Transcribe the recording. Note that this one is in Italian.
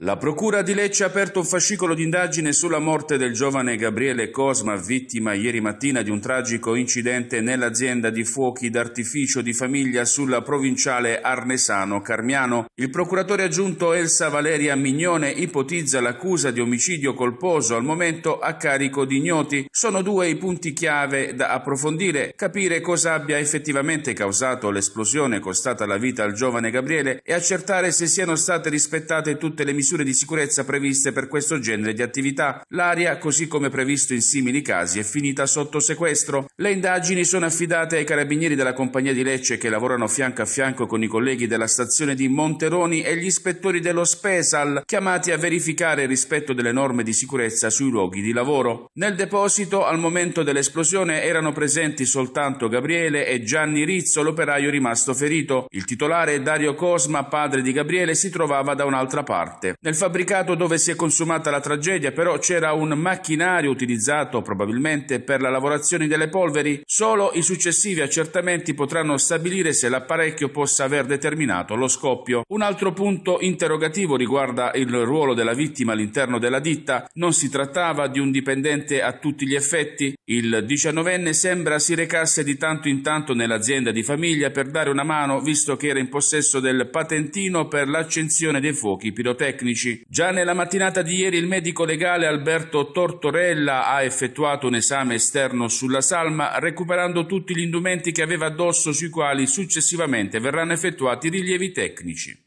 La Procura di Lecce ha aperto un fascicolo d'indagine sulla morte del giovane Gabriele Cosma, vittima ieri mattina di un tragico incidente nell'azienda di fuochi d'artificio di famiglia sulla provinciale Arnesano Carmiano. Il procuratore aggiunto Elsa Valeria Mignone ipotizza l'accusa di omicidio colposo al momento a carico di ignoti. Sono due i punti chiave da approfondire, capire cosa abbia effettivamente causato l'esplosione costata la vita al giovane Gabriele e accertare se siano state rispettate tutte le misure misure di sicurezza previste per questo genere di attività. L'area, così come previsto in simili casi, è finita sotto sequestro. Le indagini sono affidate ai carabinieri della compagnia di Lecce che lavorano fianco a fianco con i colleghi della stazione di Monteroni e gli ispettori dello Spesal, chiamati a verificare il rispetto delle norme di sicurezza sui luoghi di lavoro. Nel deposito, al momento dell'esplosione, erano presenti soltanto Gabriele e Gianni Rizzo, l'operaio rimasto ferito. Il titolare Dario Cosma, padre di Gabriele, si trovava da un'altra parte. Nel fabbricato dove si è consumata la tragedia però c'era un macchinario utilizzato probabilmente per la lavorazione delle polveri. Solo i successivi accertamenti potranno stabilire se l'apparecchio possa aver determinato lo scoppio. Un altro punto interrogativo riguarda il ruolo della vittima all'interno della ditta. Non si trattava di un dipendente a tutti gli effetti. Il diciannovenne sembra si recasse di tanto in tanto nell'azienda di famiglia per dare una mano visto che era in possesso del patentino per l'accensione dei fuochi pirotecnici tecnici. Già nella mattinata di ieri il medico legale Alberto Tortorella ha effettuato un esame esterno sulla salma, recuperando tutti gli indumenti che aveva addosso sui quali successivamente verranno effettuati rilievi tecnici.